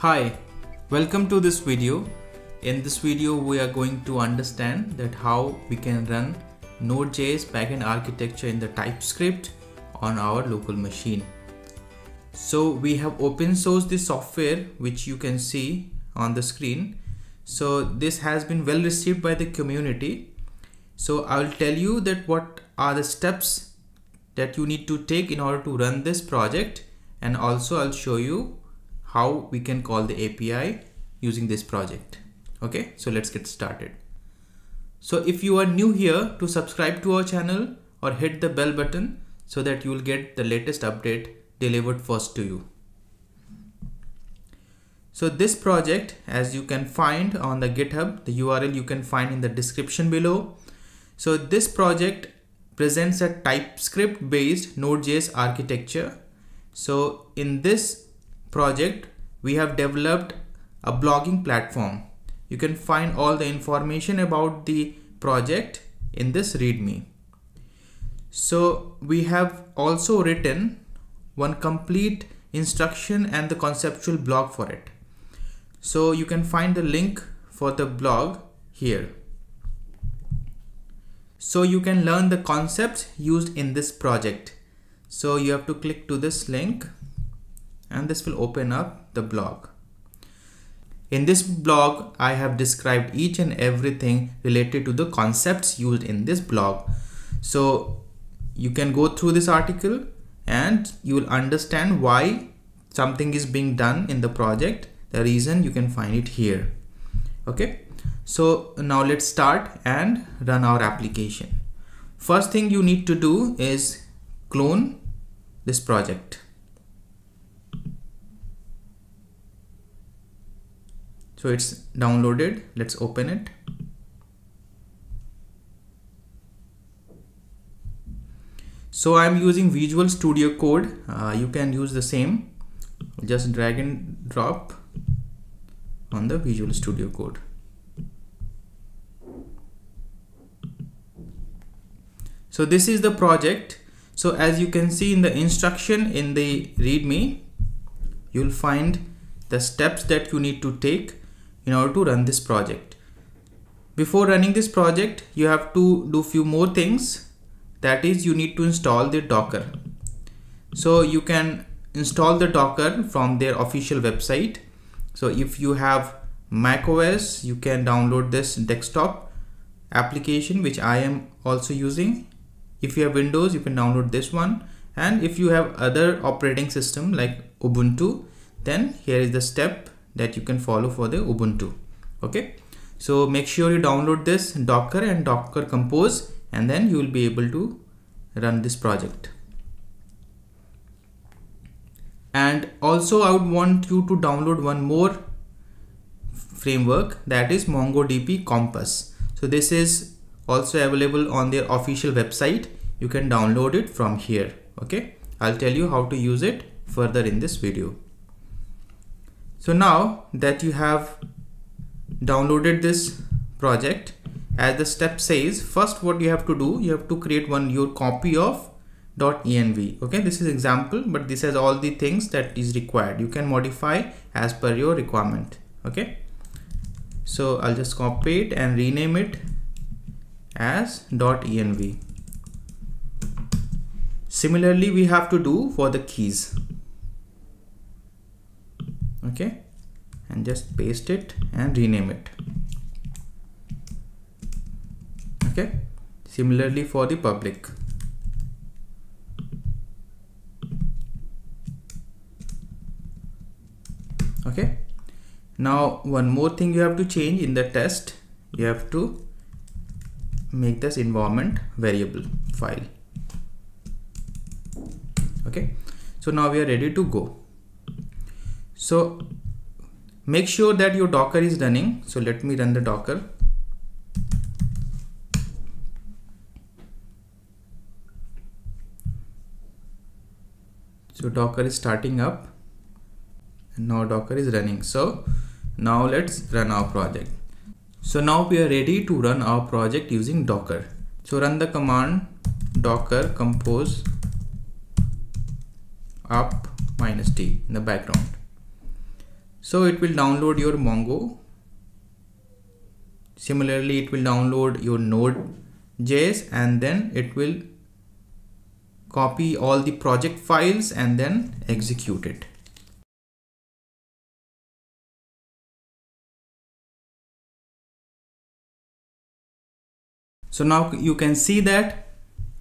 Hi, welcome to this video. In this video, we are going to understand that how we can run Node.js backend architecture in the TypeScript on our local machine. So we have open sourced this software, which you can see on the screen. So this has been well received by the community. So I'll tell you that what are the steps that you need to take in order to run this project. And also I'll show you how we can call the API using this project. Okay, so let's get started. So if you are new here to subscribe to our channel or hit the bell button so that you will get the latest update delivered first to you. So this project as you can find on the github, the URL you can find in the description below. So this project presents a TypeScript based Node.js architecture. So in this project, we have developed a blogging platform. You can find all the information about the project in this README. So we have also written one complete instruction and the conceptual blog for it. So you can find the link for the blog here. So you can learn the concepts used in this project. So you have to click to this link and this will open up the blog. In this blog, I have described each and everything related to the concepts used in this blog. So you can go through this article and you will understand why something is being done in the project. The reason you can find it here. Okay. So now let's start and run our application. First thing you need to do is clone this project. So it's downloaded. Let's open it. So I'm using Visual Studio Code. Uh, you can use the same. Just drag and drop on the Visual Studio Code. So this is the project. So as you can see in the instruction in the README, you'll find the steps that you need to take in order to run this project. Before running this project, you have to do few more things. That is you need to install the Docker. So you can install the Docker from their official website. So if you have Mac OS, you can download this desktop application, which I am also using. If you have Windows, you can download this one. And if you have other operating system like Ubuntu, then here is the step that you can follow for the Ubuntu. Okay. So make sure you download this Docker and Docker Compose and then you will be able to run this project. And also I would want you to download one more framework that is MongoDB Compass. So this is also available on their official website. You can download it from here. Okay. I'll tell you how to use it further in this video. So now that you have downloaded this project, as the step says, first what you have to do, you have to create one your copy of .env. Okay, this is example, but this has all the things that is required. You can modify as per your requirement. Okay, so I'll just copy it and rename it as .env. Similarly, we have to do for the keys okay. And just paste it and rename it. Okay. Similarly for the public. Okay. Now one more thing you have to change in the test. You have to make this environment variable file. Okay. So now we are ready to go so make sure that your docker is running. So let me run the docker. So docker is starting up. And now docker is running. So now let's run our project. So now we are ready to run our project using docker. So run the command docker compose up minus d in the background so it will download your mongo. Similarly it will download your node.js and then it will copy all the project files and then execute it. So now you can see that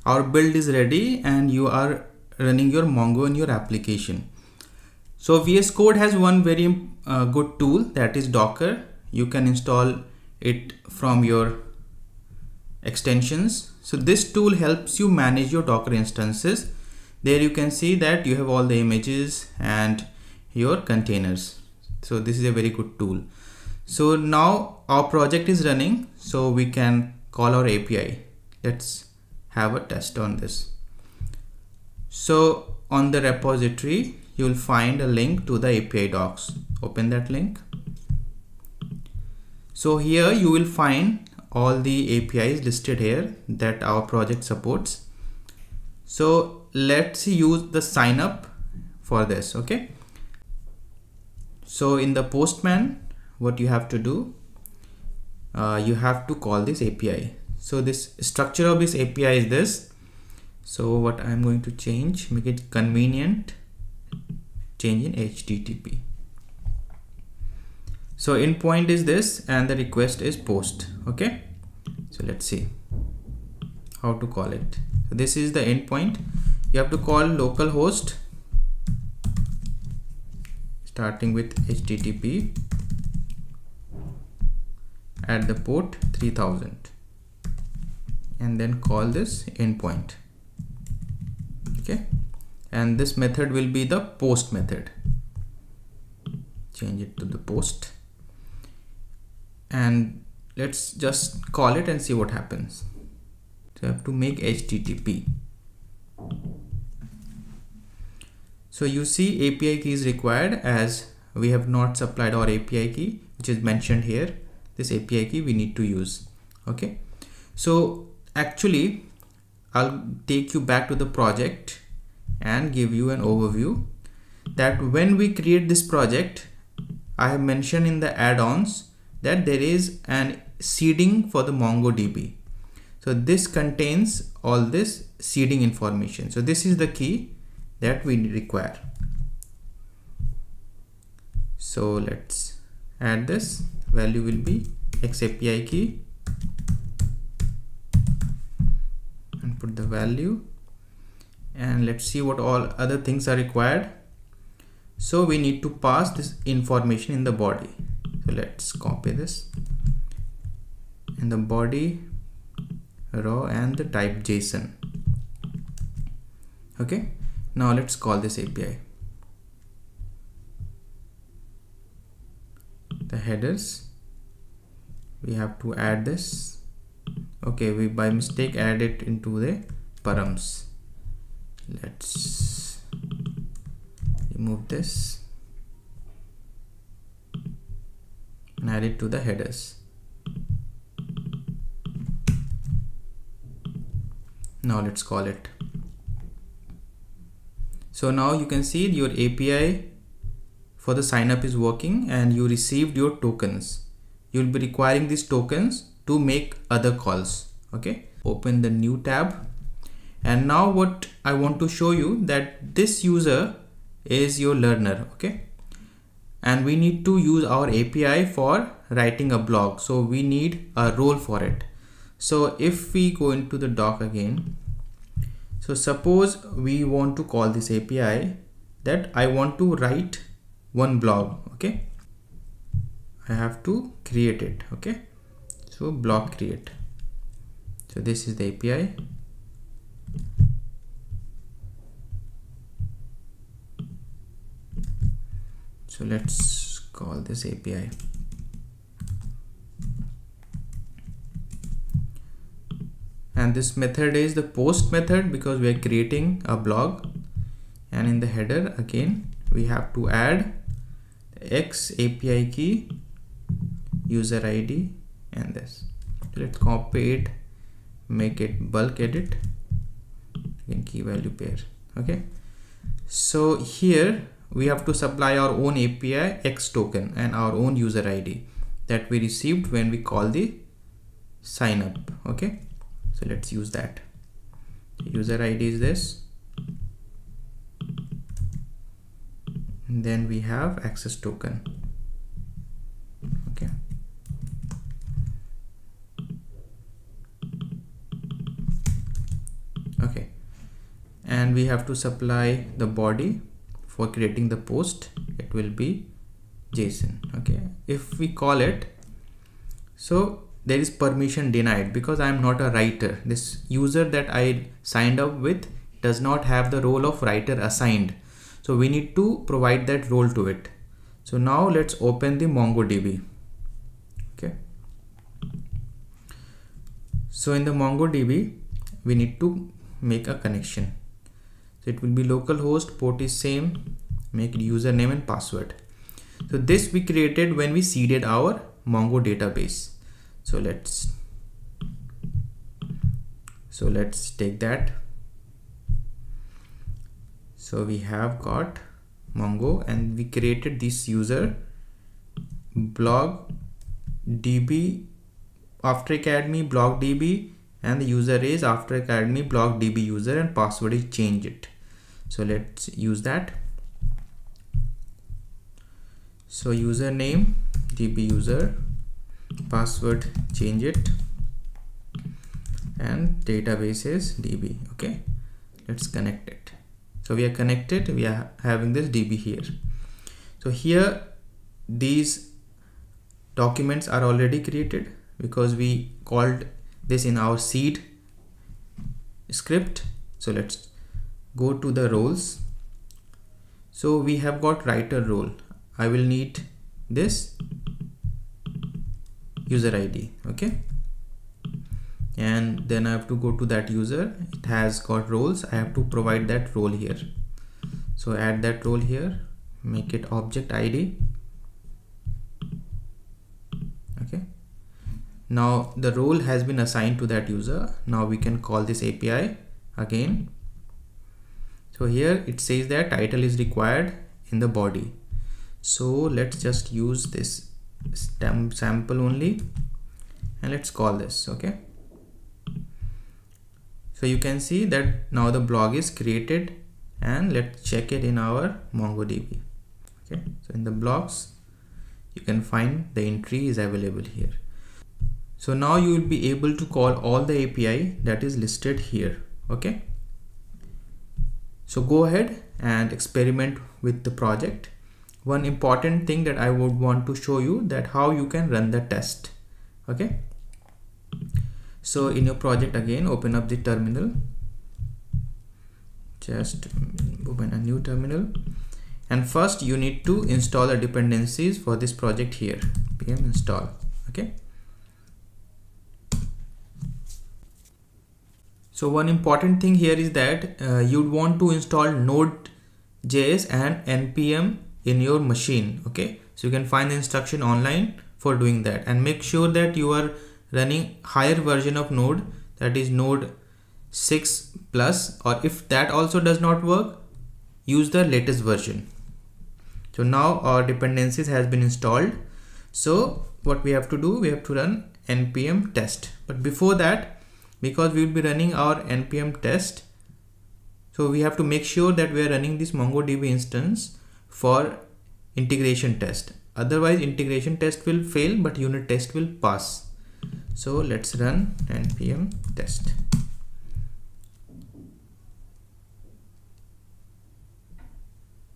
our build is ready and you are running your mongo in your application so vs code has one very uh, good tool that is docker. You can install it from your extensions. So this tool helps you manage your docker instances. There you can see that you have all the images and your containers. So this is a very good tool. So now our project is running so we can call our API let's have a test on this. So on the repository you will find a link to the API docs. Open that link. So here you will find all the APIs listed here that our project supports. So let's use the sign up for this okay? So in the postman what you have to do uh, you have to call this API so this structure of this API is this. So what I'm going to change make it convenient change in HTTP so endpoint is this and the request is post okay? So let's see how to call it. So this is the endpoint you have to call localhost starting with http at the port 3000 and then call this endpoint okay and this method will be the post method. Change it to the post. And let's just call it and see what happens. So I have to make HTTP so you see API key is required as we have not supplied our API key which is mentioned here. This API key we need to use. Okay? So actually I'll take you back to the project and give you an overview that when we create this project I have mentioned in the add-ons that there is an seeding for the MongoDB. So this contains all this seeding information. So this is the key that we require. So let's add this value will be XAPI key and put the value and let's see what all other things are required. So we need to pass this information in the body. So let's copy this. In the body row and the type json. Okay? Now let's call this api the headers. We have to add this. Okay we by mistake add it into the params let's remove this and add it to the headers. Now let's call it. So now you can see your API for the sign up is working and you received your tokens. You'll be requiring these tokens to make other calls okay? Open the new tab and now what I want to show you that this user is your learner okay? And we need to use our API for writing a blog. So we need a role for it. So if we go into the doc again so suppose we want to call this API that I want to write one blog okay? I have to create it okay? So blog create. So this is the API so let's call this API and this method is the post method because we are creating a blog. And in the header again we have to add X API key user ID and this. Let's copy it make it bulk edit. Again key value pair. Okay. So here we have to supply our own api x token and our own user id that we received when we call the sign up okay? So let's use that. User id is this. And then we have access token okay? Okay. And we have to supply the body for creating the post it will be json okay? If we call it so there is permission denied because i am not a writer. This user that i signed up with does not have the role of writer assigned. So we need to provide that role to it. So now let's open the mongodb okay? So in the mongodb we need to make a connection it will be localhost port is same. Make username and password. So this we created when we seeded our mongo database. So let's so let's take that. So we have got mongo and we created this user blog db after academy blog db and the user is after academy blog db user and password is change it so let's use that. So username db user password change it and database is db okay? Let's connect it. So we are connected. We are having this db here. So here these documents are already created because we called this in our seed script. So let's go to the roles. So we have got writer role. I will need this user ID okay? And then I have to go to that user. It has got roles. I have to provide that role here. So add that role here. Make it object ID okay? Now the role has been assigned to that user. Now we can call this API again so here it says that title is required in the body. So let's just use this stem sample only and let's call this okay? So you can see that now the blog is created and let's check it in our mongodb okay? So in the blogs you can find the entry is available here. So now you will be able to call all the API that is listed here okay so go ahead and experiment with the project. One important thing that I would want to show you that how you can run the test. Okay? So in your project again open up the terminal. Just open a new terminal. And first you need to install the dependencies for this project here. npm install. Okay So one important thing here is that uh, you'd want to install Node.js and npm in your machine. Okay, so you can find the instruction online for doing that and make sure that you are running higher version of Node that is Node 6 plus or if that also does not work use the latest version. So now our dependencies has been installed. So what we have to do we have to run npm test but before that because we will be running our npm test. So we have to make sure that we are running this mongodb instance for integration test. Otherwise integration test will fail but unit test will pass. So let's run npm test.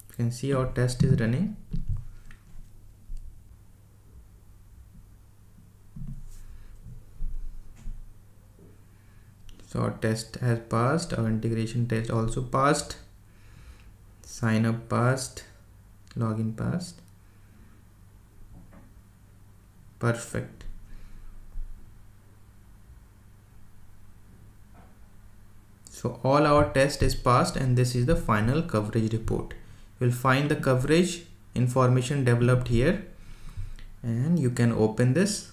You can see our test is running so our test has passed. Our integration test also passed. Sign up passed. Login passed. Perfect. So all our test is passed and this is the final coverage report. You'll find the coverage information developed here and you can open this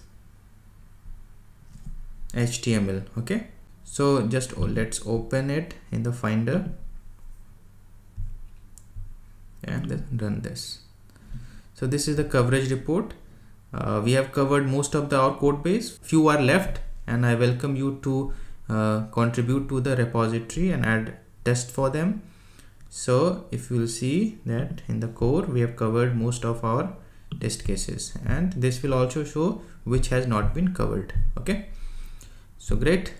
HTML okay so just let's open it in the finder. And then run this. So this is the coverage report. Uh, we have covered most of the our code base. Few are left and i welcome you to uh, contribute to the repository and add test for them. So if you will see that in the core we have covered most of our test cases. And this will also show which has not been covered. Okay? So great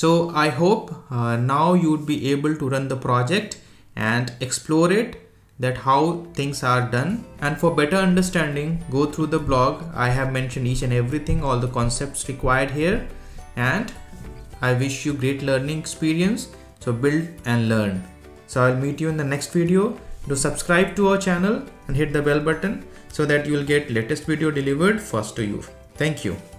so i hope uh, now you would be able to run the project and explore it that how things are done. And for better understanding go through the blog. I have mentioned each and everything all the concepts required here. And i wish you great learning experience. So build and learn. So i'll meet you in the next video. Do subscribe to our channel and hit the bell button so that you will get latest video delivered first to you. Thank you